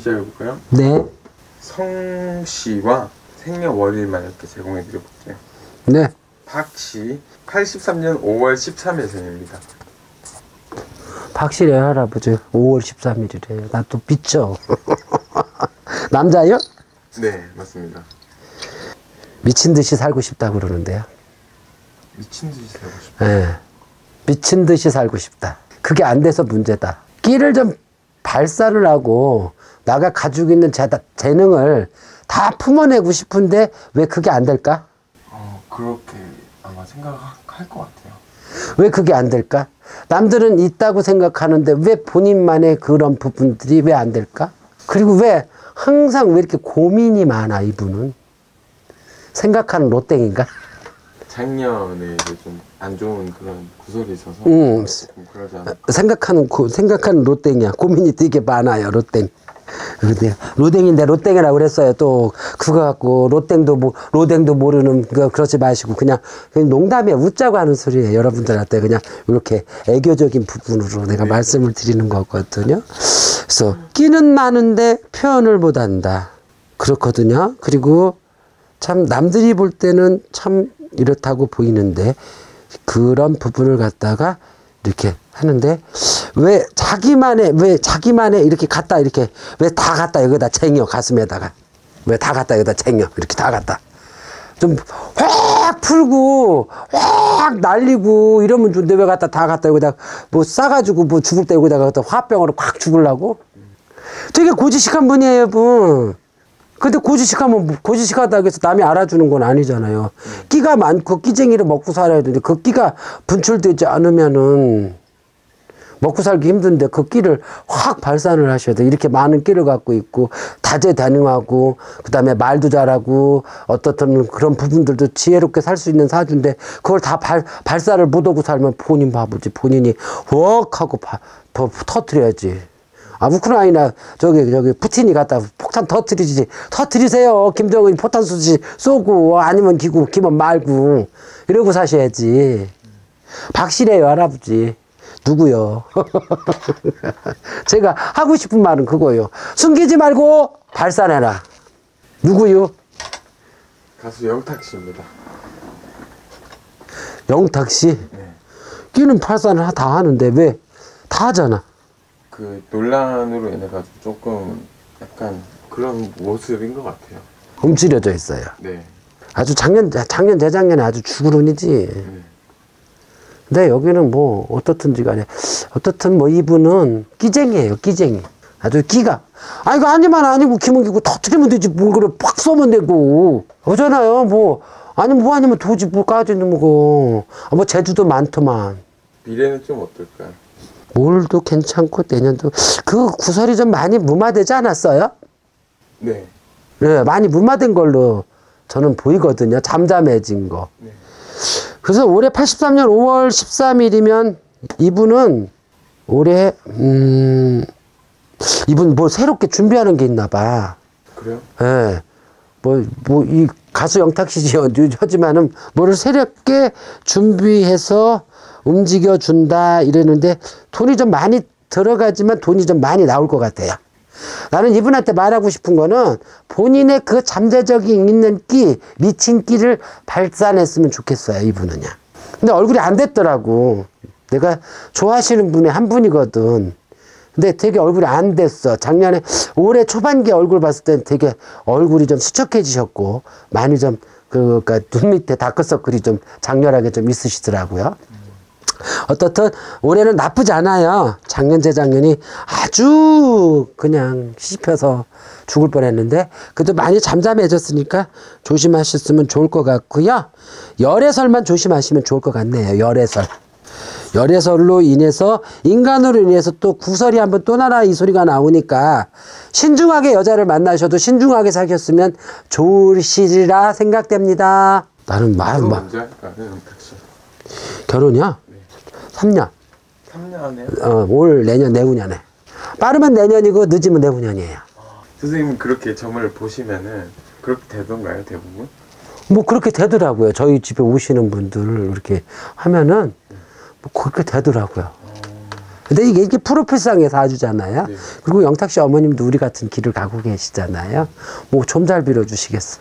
시작해볼까요? 네. 성씨와 생년월일만 이렇게 제공해드려볼게요. 네. 박씨 83년 5월 13일 생입니다. 박실의 할아버지 5월 13일이래요. 나 또 미쳐. 남자요? 네, 맞습니다. 미친 듯이 살고 싶다 그러는데요. 미친 듯이 살고 싶어요. 예. 미친 듯이 살고 싶다. 그게 안 돼서 문제다. 끼를 좀 발산을 하고 나가 가지고 있는 재, 재능을 다 품어내고 싶은데 왜 그게 안 될까? 어, 그렇게 아마 생각할 것 같아요. 왜 그게 안 될까? 남들은 있다고 생각하는데 왜 본인만의 그런 부분들이 왜 안 될까? 그리고 왜 항상 왜 이렇게 고민이 많아 이분은? 생각하는 로땡인가? 작년에 이제 좀 안 좋은 그런 구설이 있어서 음. 좀 그러지 않아. 생각하는 고, 생각하는 로땡이야. 고민이 되게 많아요. 로땡. 근데 로땡인데 로땡이라고 그랬어요. 또 그거 갖고 로땡도 뭐 로땡도 모르는 그 그러지 마시고 그냥, 그냥 농담에 웃자고 하는 소리예요. 여러분들한테 그냥 이렇게 애교적인 부분으로 내가 말씀을 드리는 거거든요. 그래서 끼는 많은데 표현을 못 한다. 그렇거든요. 그리고 참 남들이 볼 때는 참 이렇다고 보이는데 그런 부분을 갖다가 이렇게 하는데 왜 자기만의 왜 자기만의 이렇게 갖다 이렇게 왜 다 갖다 여기다 쟁여 가슴에다가. 왜 다 갖다 여기다 쟁여 이렇게 다 갖다. 좀 확 풀고 확 날리고 이러면 좋은데 왜 갖다 다 갖다 여기다 뭐 싸가지고 뭐 죽을 때 여기다가 화병으로 콱 죽으려고? 되게 고지식한 분이에요 분 근데 고지식하면 뭐 고지식하다고 해서 남이 알아주는 건 아니잖아요. 끼가 많고 끼쟁이를 먹고 살아야 되는데 그 끼가 분출되지 않으면은 먹고 살기 힘든데 그 끼를 확 발산을 하셔야 돼. 이렇게 많은 끼를 갖고 있고 다재다능하고 그다음에 말도 잘하고 어떻든 그런 부분들도 지혜롭게 살 수 있는 사주인데 그걸 다 발, 발사를 못 하고 살면 본인 바보지. 본인이 웍 하고 터트려야지. 아, 우크라이나, 저기, 저기, 푸틴이 갖다 폭탄 터트리지. 터트리세요. 김정은이 포탄 쏘지, 쏘고, 아니면 기고, 기면 말고. 이러고 사셔야지. 박실해요, 할아버지. 누구요? 제가 하고 싶은 말은 그거요. 숨기지 말고 발산해라. 누구요? 가수 영탁 씨입니다. 영탁 씨. 네. 끼는 발산을 다 하는데 왜? 다 하잖아. 그 논란으로 인해 가지고 조금 약간 그런 모습인 것 같아요. 움츠려져 있어요. 네. 아주 작년, 작년, 재작년에 아주 죽으론이지. 네. 근데 여기는 뭐, 어떻든지 간에, 어떻든 뭐 이분은 끼쟁이에요, 끼쟁이. 아주 끼가. 아, 이거 아니면 아니고, 기문기고 터트리면 되지, 뭘 그래, 팍 쏘면 되고. 그잖아요, 뭐. 아니면 뭐 아니면 도지 뭐 까지는 뭐, 아, 뭐 제주도 많더만. 미래는 좀 어떨까요? 올도 괜찮고, 내년도. 그 구설이 좀 많이 무마되지 않았어요? 네. 네, 많이 무마된 걸로 저는 보이거든요. 잠잠해진 거. 네. 그래서 올해 83년 5월 13일이면 이분은 올해 음 이분 뭐 새롭게 준비하는 게 있나 봐. 그래요? 예. 뭐뭐 이 가수 영탁 씨지요. 하지만은 뭐를 새롭게 준비해서 움직여 준다 이러는데 돈이 좀 많이 들어가지만 돈이 좀 많이 나올 것 같아요. 나는 이분한테 말하고 싶은 거는 본인의 그 잠재적인 있는 끼, 미친 끼를 발산했으면 좋겠어요, 이분은요. 근데 얼굴이 안 됐더라고. 내가 좋아하시는 분이 한 분이거든. 근데 되게 얼굴이 안 됐어. 작년에 올해 초반기 얼굴 봤을 땐 되게 얼굴이 좀 수척해지셨고, 많이 좀, 그, 그니까 눈 밑에 다크서클이 좀 장렬하게 좀 있으시더라고요. 어떻든 올해는 나쁘지 않아요. 작년 재작년이 아주 그냥 씹혀서 죽을 뻔했는데 그래도 많이 잠잠해졌으니까 조심하셨으면 좋을 것 같고요. 열애설만 조심하시면 좋을 것 같네요. 열애설. 열애설로 인해서 인간으로 인해서 또 구설이 한번 또 나라 이 소리가 나오니까 신중하게 여자를 만나셔도 신중하게 사귀었으면 좋으시리라 생각됩니다. 나는 말, 결혼 말 언제 할까요, 영탁 씨? 결혼이야? 3년. 3년에 어, 올 내년 내후년에. 빠르면 내년이고 늦으면 내후년이에요. 선생님 그렇게 점을 보시면은 그렇게 되던가요, 대부분? 뭐 그렇게 되더라고요. 저희 집에 오시는 분들 이렇게 하면은 뭐 그렇게 되더라고요. 근데 이게, 이게 프로필상에 다 주잖아요. 네. 그리고 영탁 씨 어머님도 우리 같은 길을 가고 계시잖아요. 뭐 좀 잘 빌어주시겠어.